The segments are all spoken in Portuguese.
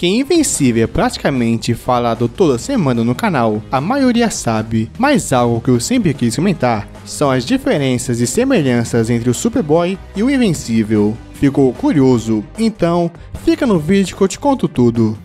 Que Invencível é praticamente falado toda semana no canal, a maioria sabe, mas algo que eu sempre quis comentar são as diferenças e semelhanças entre o Superboy e o Invencível. Ficou curioso? Então, fica no vídeo que eu te conto tudo.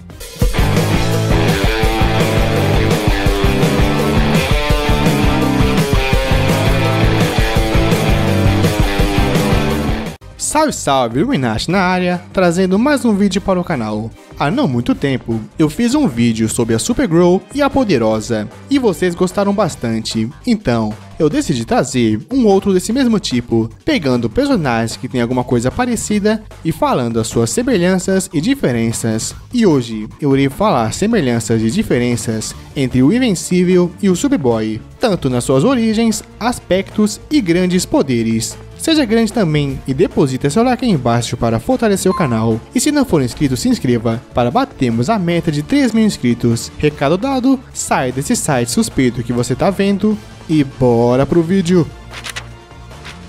Salve, salve, Illuminati na área, trazendo mais um vídeo para o canal. Há não muito tempo, eu fiz um vídeo sobre a Supergirl e a Poderosa, e vocês gostaram bastante, então eu decidi trazer um outro desse mesmo tipo, pegando personagens que têm alguma coisa parecida e falando as suas semelhanças e diferenças. E hoje eu irei falar semelhanças e diferenças entre o Invencível e o Superboy, tanto nas suas origens, aspectos e grandes poderes. Seja grande também e deposite seu like aí embaixo para fortalecer o canal. E se não for inscrito, se inscreva para batermos a meta de 3 mil inscritos. Recado dado, sai desse site suspeito que você tá vendo e bora pro vídeo.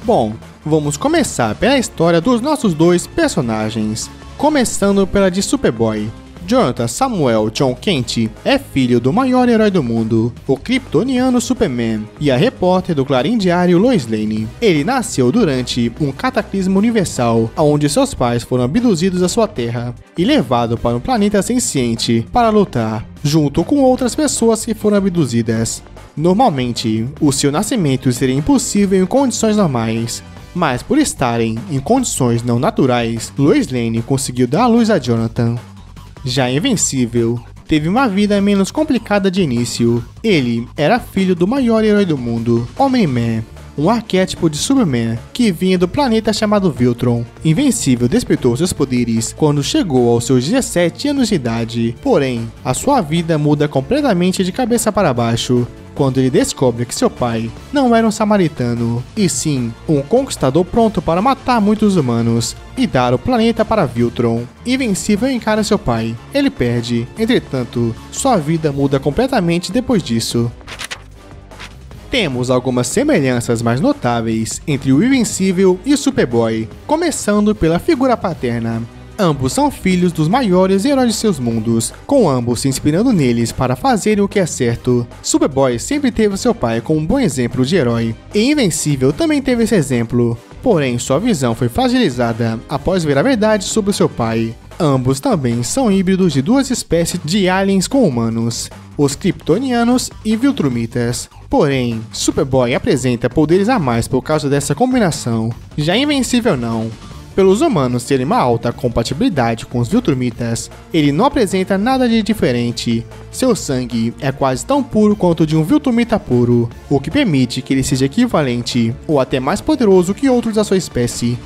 Bom, vamos começar pela história dos nossos dois personagens. Começando pela de Superboy. Jonathan Samuel John Kent é filho do maior herói do mundo, o kryptoniano Superman, e a repórter do Clarim Diário Lois Lane. Ele nasceu durante um cataclismo universal, onde seus pais foram abduzidos à sua terra e levados para um planeta senciente para lutar, junto com outras pessoas que foram abduzidas. Normalmente, o seu nascimento seria impossível em condições normais, mas por estarem em condições não naturais, Lois Lane conseguiu dar a luz a Jonathan. Já Invencível teve uma vida menos complicada de início. Ele era filho do maior herói do mundo, Homem-Man, um arquétipo de Superman que vinha do planeta chamado Viltron. Invencível despertou seus poderes quando chegou aos seus 17 anos de idade, porém, a sua vida muda completamente de cabeça para baixo quando ele descobre que seu pai não era um samaritano, e sim um conquistador pronto para matar muitos humanos e dar o planeta para Viltron. Invencível encara seu pai. Ele perde, entretanto, sua vida muda completamente depois disso. Temos algumas semelhanças mais notáveis entre o Invencível e o Superboy, começando pela figura paterna. Ambos são filhos dos maiores heróis de seus mundos, com ambos se inspirando neles para fazerem o que é certo. Superboy sempre teve seu pai como um bom exemplo de herói, e Invencível também teve esse exemplo. Porém, sua visão foi fragilizada após ver a verdade sobre seu pai. Ambos também são híbridos de duas espécies de aliens com humanos, os Kryptonianos e Viltrumitas. Porém, Superboy apresenta poderes a mais por causa dessa combinação. Já Invencível não. Pelos humanos terem uma alta compatibilidade com os Viltrumitas, ele não apresenta nada de diferente. Seu sangue é quase tão puro quanto o de um Viltrumita puro, o que permite que ele seja equivalente ou até mais poderoso que outros da sua espécie.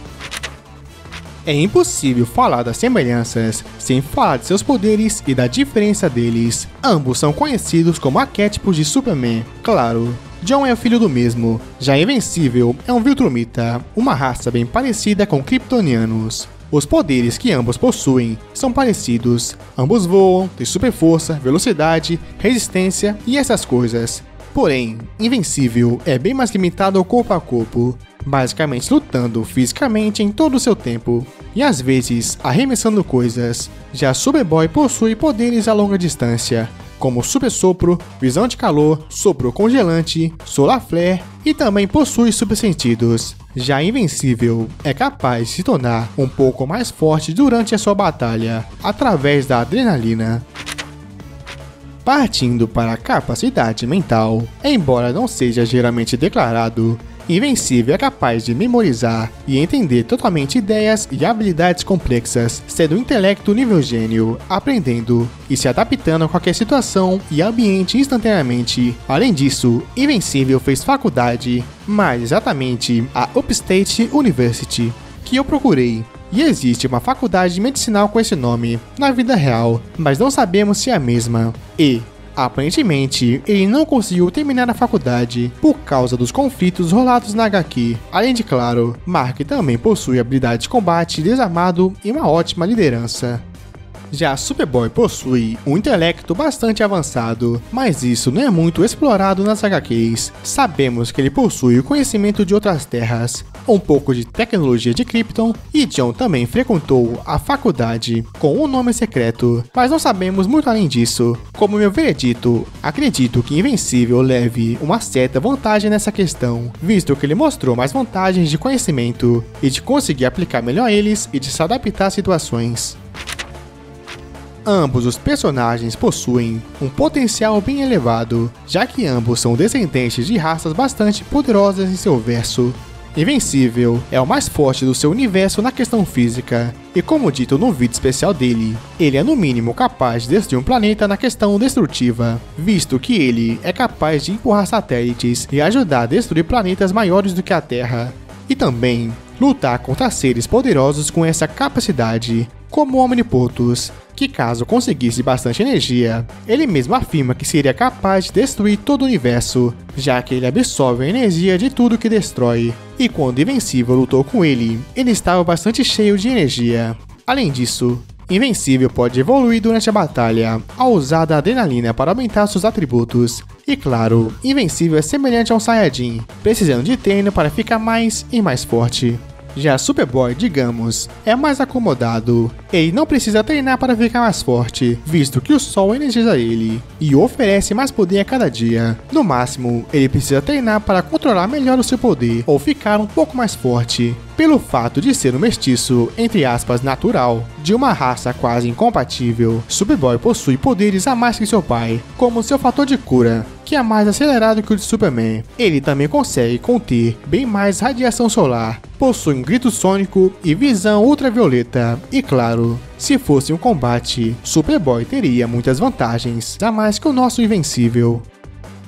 É impossível falar das semelhanças sem falar de seus poderes e da diferença deles. Ambos são conhecidos como arquétipos de Superman, claro, John é o filho do mesmo. Já Invencível é um Viltrumita, uma raça bem parecida com Kryptonianos. Os poderes que ambos possuem são parecidos. Ambos voam, têm super força, velocidade, resistência e essas coisas. Porém, Invencível é bem mais limitado ao corpo a corpo, basicamente lutando fisicamente em todo o seu tempo, e às vezes arremessando coisas. Já Superboy possui poderes a longa distância, como super sopro, visão de calor, sopro congelante, solar flare e também possui super sentidos. Já Invencível é capaz de se tornar um pouco mais forte durante a sua batalha, através da adrenalina. Partindo para a capacidade mental, embora não seja geralmente declarado, Invencível é capaz de memorizar e entender totalmente ideias e habilidades complexas, sendo um intelecto nível gênio, aprendendo e se adaptando a qualquer situação e ambiente instantaneamente. Além disso, Invencível fez faculdade, mais exatamente a Upstate University, que eu procurei. E existe uma faculdade medicinal com esse nome, na vida real, mas não sabemos se é a mesma. E, Aparentemente, ele não conseguiu terminar a faculdade por causa dos conflitos rolados na HQ. Além de claro, Mark também possui habilidade de combate desarmado e uma ótima liderança. Já Superboy possui um intelecto bastante avançado, mas isso não é muito explorado nas HQs. Sabemos que ele possui o conhecimento de outras terras, um pouco de tecnologia de Krypton e John também frequentou a faculdade com um nome secreto, mas não sabemos muito além disso. Como meu veredito, acredito que Invencível leve uma certa vantagem nessa questão, visto que ele mostrou mais vantagens de conhecimento e de conseguir aplicar melhor eles e de se adaptar a situações. Ambos os personagens possuem um potencial bem elevado, já que ambos são descendentes de raças bastante poderosas em seu verso. Invencível é o mais forte do seu universo na questão física, e como dito no vídeo especial dele, ele é no mínimo capaz de destruir um planeta na questão destrutiva, visto que ele é capaz de empurrar satélites e ajudar a destruir planetas maiores do que a Terra, e também lutar contra seres poderosos com essa capacidade, como o Omnipotus, que caso conseguisse bastante energia, ele mesmo afirma que seria capaz de destruir todo o universo, já que ele absorve a energia de tudo que destrói, e quando Invencível lutou com ele, ele estava bastante cheio de energia. Além disso, Invencível pode evoluir durante a batalha, ao usar a adrenalina para aumentar seus atributos. E claro, Invencível é semelhante a um Saiyajin, precisando de treino para ficar mais e mais forte. Já Superboy, digamos, é mais acomodado. Ele não precisa treinar para ficar mais forte, visto que o sol energiza ele e oferece mais poder a cada dia. No máximo, ele precisa treinar para controlar melhor o seu poder ou ficar um pouco mais forte. Pelo fato de ser um mestiço, entre aspas, natural, de uma raça quase incompatível, Superboy possui poderes a mais que seu pai, como seu fator de cura, que é mais acelerado que o de Superman. Ele também consegue conter bem mais radiação solar, possui um grito sônico e visão ultravioleta. E claro, se fosse um combate, Superboy teria muitas vantagens, a mais que o nosso Invencível.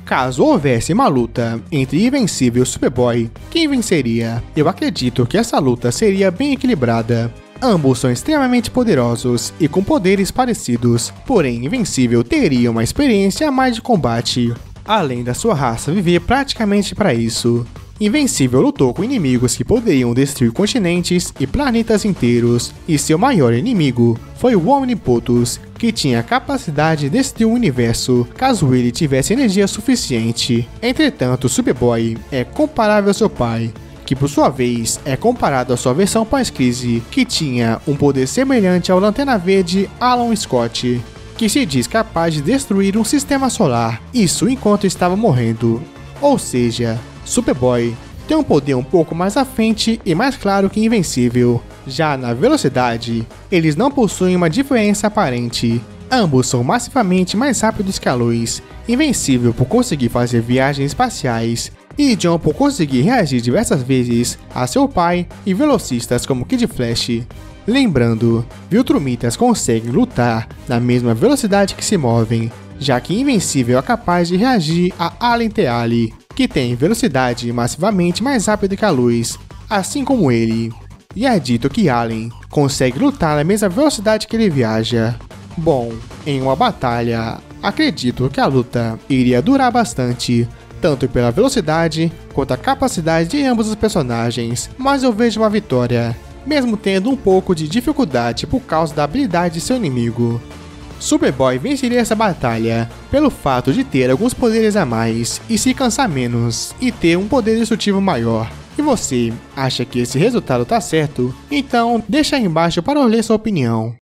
Caso houvesse uma luta entre Invencível e Superboy, quem venceria? Eu acredito que essa luta seria bem equilibrada. Ambos são extremamente poderosos e com poderes parecidos, porém Invencível teria uma experiência a mais de combate, além da sua raça viver praticamente para isso. Invencível lutou com inimigos que poderiam destruir continentes e planetas inteiros, e seu maior inimigo foi o Omnipotus, que tinha a capacidade de destruir o universo caso ele tivesse energia suficiente. Entretanto, Superboy é comparável ao seu pai, que por sua vez é comparado à sua versão pós-crise, que tinha um poder semelhante ao Lanterna Verde Alan Scott, que se diz capaz de destruir um sistema solar, isso enquanto estava morrendo. Ou seja, Superboy tem um poder um pouco mais à frente e mais claro que Invencível. Já na velocidade, eles não possuem uma diferença aparente. Ambos são massivamente mais rápidos que a luz, Invencível por conseguir fazer viagens espaciais e John por conseguir reagir diversas vezes a seu pai e velocistas como Kid Flash. Lembrando, Viltrumitas conseguem lutar na mesma velocidade que se movem, já que Invencível é capaz de reagir a Alien Teali, que tem velocidade massivamente mais rápida que a luz, assim como ele. E é dito que Alien consegue lutar na mesma velocidade que ele viaja. Bom, em uma batalha, acredito que a luta iria durar bastante, tanto pela velocidade quanto a capacidade de ambos os personagens, mas eu vejo uma vitória, mesmo tendo um pouco de dificuldade por causa da habilidade de seu inimigo. Superboy venceria essa batalha pelo fato de ter alguns poderes a mais e se cansar menos e ter um poder destrutivo maior. E você acha que esse resultado tá certo? Então deixa aí embaixo para eu ler sua opinião.